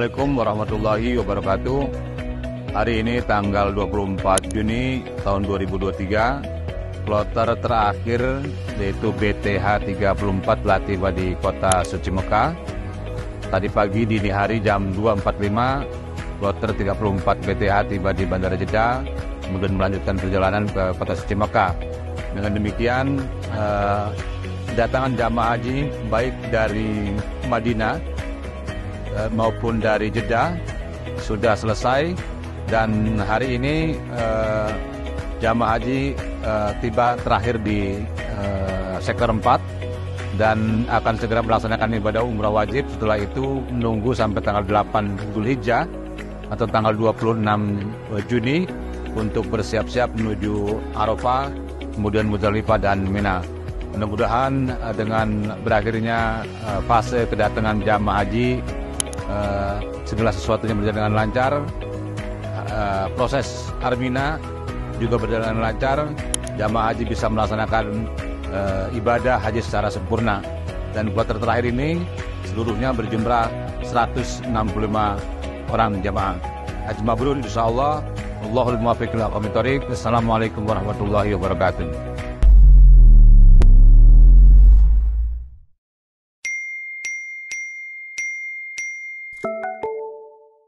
Assalamualaikum warahmatullahi wabarakatuh. Hari ini tanggal 24 Juni tahun 2023. Kloter terakhir yaitu BTH 34 telah tiba di kota Suci Mekah. Tadi pagi dini hari jam 2.45 kloter 34 BTH tiba di Bandara Jeddah kemudian melanjutkan perjalanan ke kota Suci Mekah. Dengan demikian uh, kedatangan jamaah haji baik dari Madinah Eh, maupun dari Jeddah sudah selesai. Dan hari ini uh, jamaah haji uh, tiba terakhir di uh, sektor 4 dan akan segera melaksanakan ibadah umrah wajib. Setelah itu menunggu sampai tanggal 8 Zulhijjah atau tanggal 26 Juni untuk bersiap-siap menuju Arafah, kemudian Muzdalifah dan Mina. Mudah-mudahan dengan berakhirnya fase kedatangan jamaah haji uh, segala sesuatunya berjalan dengan lancar. Uh, proses Armina juga berjalan dengan lancar. Jamaah haji bisa melaksanakan uh, ibadah haji secara sempurna. Dan kuarter terakhir ini seluruhnya berjumlah 165 orang jamaah. Haji mabrur insyaallah. Allahul muwaffiq ila Assalamualaikum warahmatullahi wabarakatuh.